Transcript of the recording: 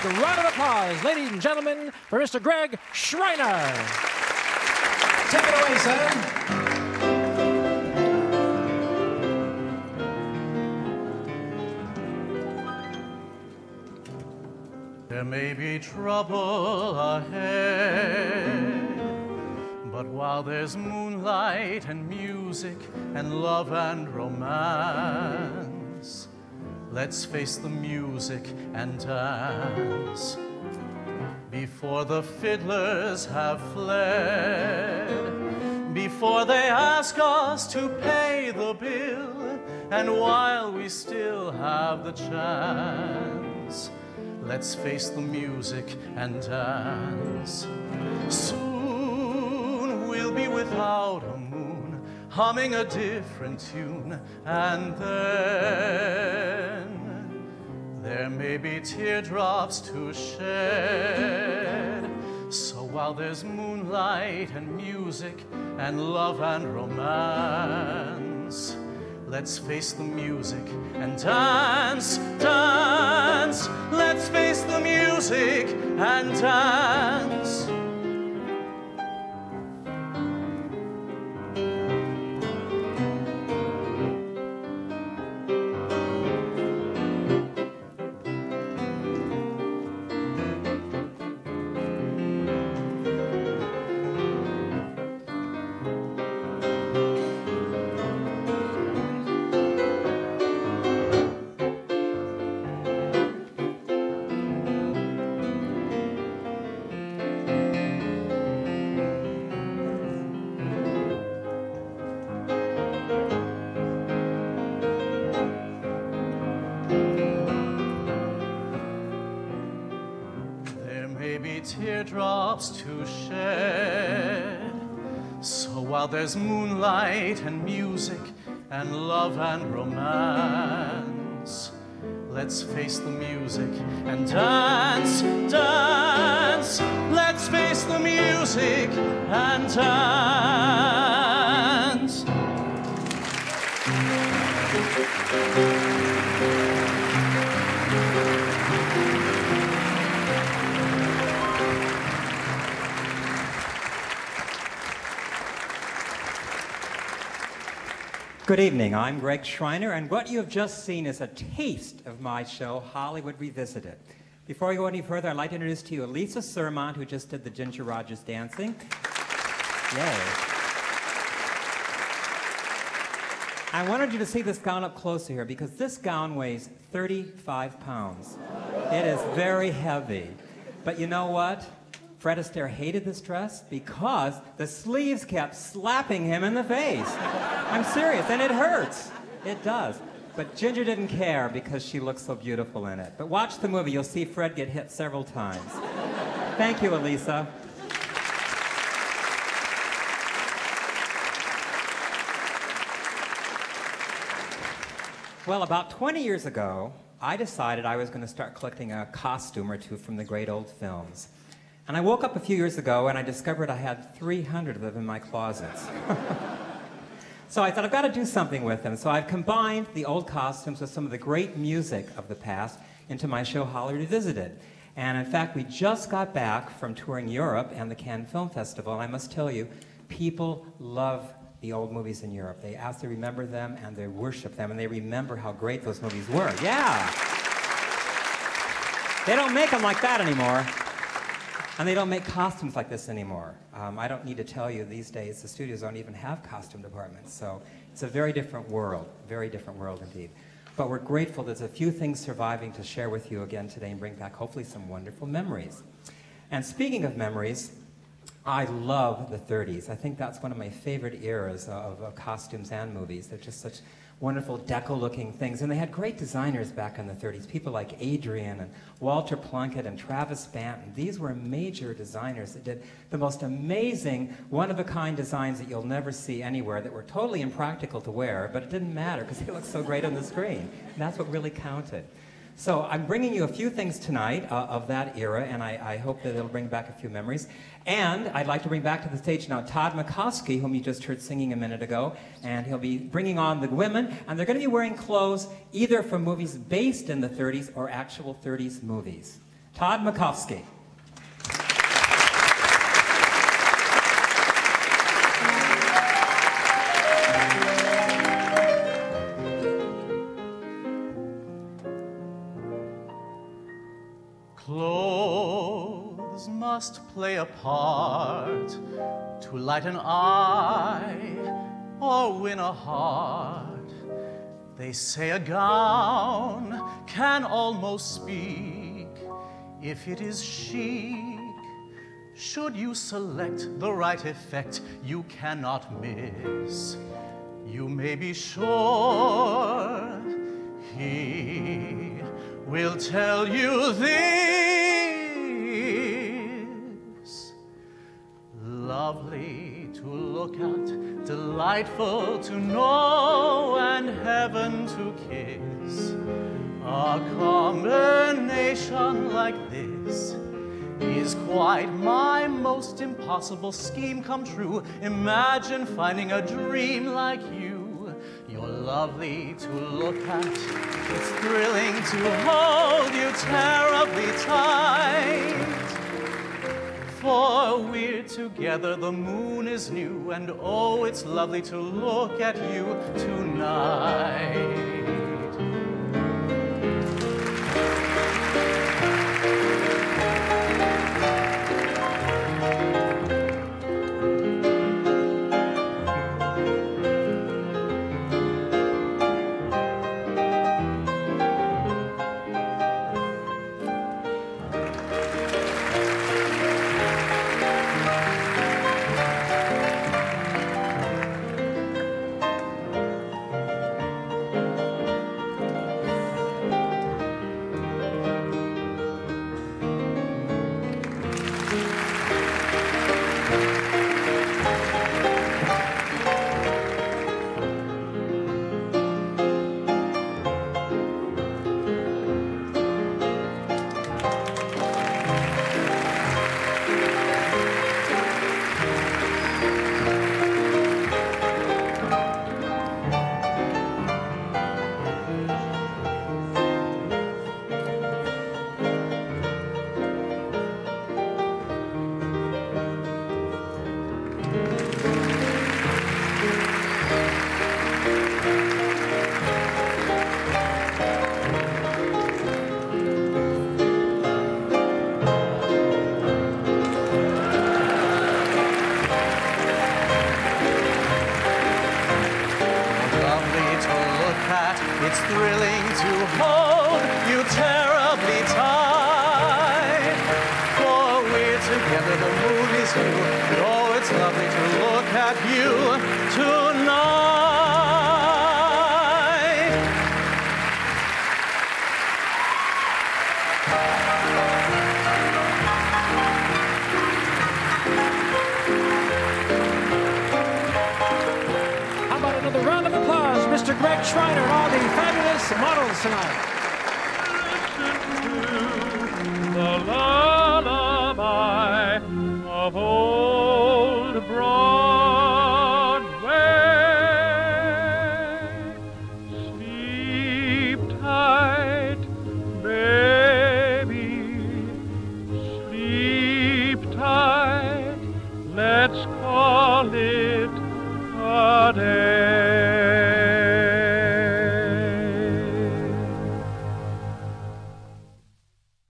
big round of applause, ladies and gentlemen, for Mr. Greg Schreiner. Take it away, son. There may be trouble ahead, but while there's moonlight and music and love and romance, let's face the music and dance. Before the fiddlers have fled, before they ask us to pay the bill, and while we still have the chance, let's face the music and dance. Soon we'll be without a humming a different tune, and then there may be teardrops to shed. So while there's moonlight and music and love and romance, let's face the music and dance, dance. Let's face the music and dance. Teardrops to shed. So while there's moonlight and music and love and romance, let's face the music and dance, dance. Let's face the music and dance. Good evening. I'm Greg Schreiner, and what you have just seen is a taste of my show, Hollywood Revisited. Before we go any further, I'd like to introduce to you Elisa Sermont, who just did the Ginger Rogers dancing. Yay. I wanted you to see this gown up closer here because this gown weighs 35 pounds. It is very heavy. But you know what? Fred Astaire hated this dress because the sleeves kept slapping him in the face. I'm serious, and it hurts. It does. But Ginger didn't care because she looks so beautiful in it. But watch the movie, you'll see Fred get hit several times. Thank you, Elisa. Well, about 20 years ago, I decided I was going to start collecting a costume or two from the great old films. And I woke up a few years ago and I discovered I had 300 of them in my closets. so I thought, I've got to do something with them. So I've combined the old costumes with some of the great music of the past into my show, Hollywood Revisited. And in fact, we just got back from touring Europe and the Cannes Film Festival. And I must tell you, people love the old movies in Europe. They absolutely remember them and they worship them and they remember how great those movies were. Yeah. They don't make them like that anymore. And they don't make costumes like this anymore. Um, I don't need to tell you these days the studios don't even have costume departments. So it's a very different world, very different world indeed. But we're grateful there's a few things surviving to share with you again today and bring back hopefully some wonderful memories. And speaking of memories, I love the 30s. I think that's one of my favorite eras of, of costumes and movies. They're just such wonderful deco-looking things. And they had great designers back in the 30s, people like Adrian and Walter Plunkett and Travis Banton. These were major designers that did the most amazing, one-of-a-kind designs that you'll never see anywhere that were totally impractical to wear, but it didn't matter because they looked so great on the screen. And that's what really counted. So I'm bringing you a few things tonight uh, of that era, and I, I, hope that it'll bring back a few memories. And I'd like to bring back to the stage now Todd McCoskey, whom you just heard singing a minute ago, and he'll be bringing on the women, and they're going to be wearing clothes either from movies based in the 30s or actual 30s movies. Todd Makovsky. Clothes must play a part to light an eye or win a heart. They say a gown can almost speak if it is chic. Should you select the right effect, you cannot miss. You may be sure he will tell you this. Lovely to look at, delightful to know, and heaven to kiss. A combination like this is quite my most impossible scheme come true. Imagine finding a dream like you. Lovely to look at. It's thrilling to hold you terribly tight. For we're together, the moon is new, and oh, it's lovely to look at you tonight. It's thrilling to hold And all the fabulous models tonight.